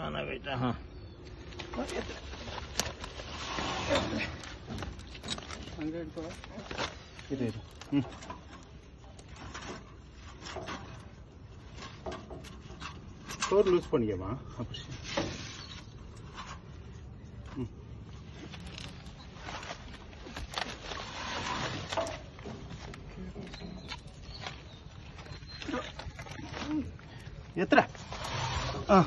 Ana beyda ha. Bak yeter. Hangi Gidelim. Hı. Door loose பண்ணிக்கமா அப்படி எத்தனை ஆ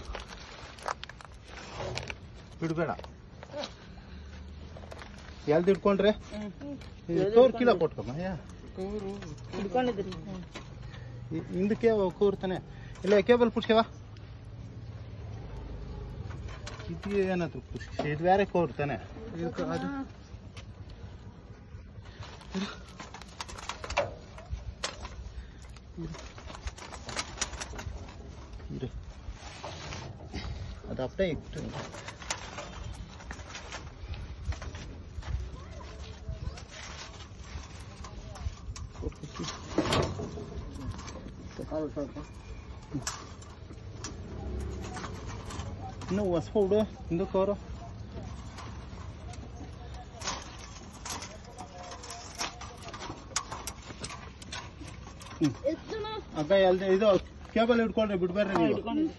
ಹಿಡ್ಬೇಡ ಎಲ್ದು ಹಿಡ್ಕೊಂಡ್ರೆ? ತೋರು kilo ಕೊಟ್ಕೊಮ್ಮ ಯಾ. ಹಿಂದಕ್ಕೆ ಕೂರ್ತಾನೆ. ಇಲ್ಲ ಕೇಬಲ್ ಪುಟ್ಕೆವಾ ಏನಾದ್ರು ಪುಡ್ಸ್ಕೆ ಇದು ಬೇರೆ ಕೂರ್ತಾನೆ. ಅದಪ್ಪ ಇಟ್ಟು அப்படியே இட்டு ಇನ್ನು ಹೊಸ ಹುಡು ಹಿಂದಕ್ಕೆ ಅವರು ಅಕ್ಕ ಎಲ್ದ ಇದು ಕೇಬಲ್ ಹಿಡ್ಕೊಂಡ್ರೆ ಬಿಡ್ಬೇಡ್ರಿ ನೀವು ಹಿಡ್ಕೊಂಡಿದ್ರಿ